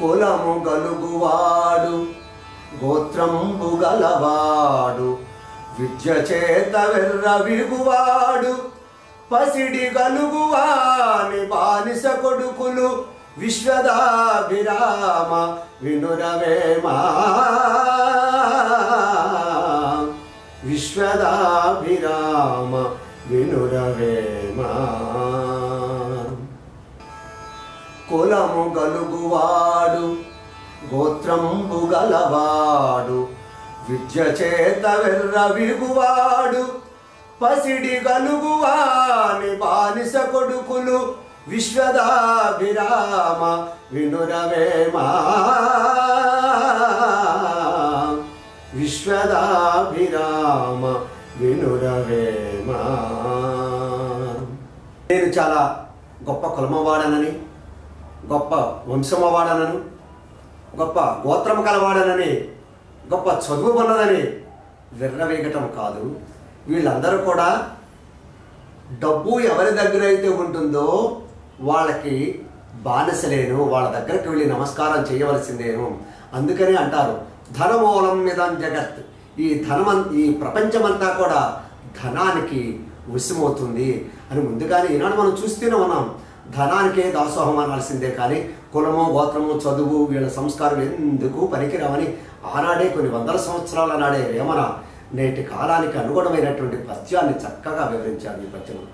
కులము గలుగువాడు గోత్రంబు గలవాడు విద్య చేత వెర్రవిగువాడు పసిడి గలుగువాని బానిస కొడుకులు విశ్వదాభిరామ వినురవేమా విశ్వదాభిరామ వినురవేమా కులము గలుగువాడు గోత్రంబు గలవాడు విద్య చేత వెర్రవిగువాడు పసిడి గలుగువాని బానిస కొడుకులు. విశ్వదాభిరామ వినురవేమా విశ్వదాభిరామ వినురవేమా నేను చాలా గొప్ప కులమవాడనని గొప్ప వంశమవాడనను గొప్ప గోత్రము కలవాడనని గొప్ప చదువు ఉన్నదని విర్రవేగటం కాదు. వీళ్ళందరూ కూడా డబ్బు ఎవరి దగ్గర అయితే ఉంటుందో వాళ్ళకి బానిసలేను వాళ్ళ దగ్గరికి వెళ్ళి నమస్కారం చేయవలసిందేను. అందుకని అంటారు ధనమూలం మీద జగత్. ఈ ధనమం ఈ ప్రపంచమంతా కూడా ధనానికి వశమవుతుంది అని ముందుగానే ఈనాడు మనం చూస్తూనే ఉన్నాం. ధనానికే దాసోహం అనాల్సిందే కానీ కులము గోత్రము చదువు వీళ్ళ సంస్కారం ఎందుకు పనికిరావని ఆనాడే కొన్ని వందల సంవత్సరాల నాడే వేమన నేటి కాలానికి అనుగుణమైనటువంటి పద్యాన్ని చక్కగా వివరించాడు ఈ పద్యంలో.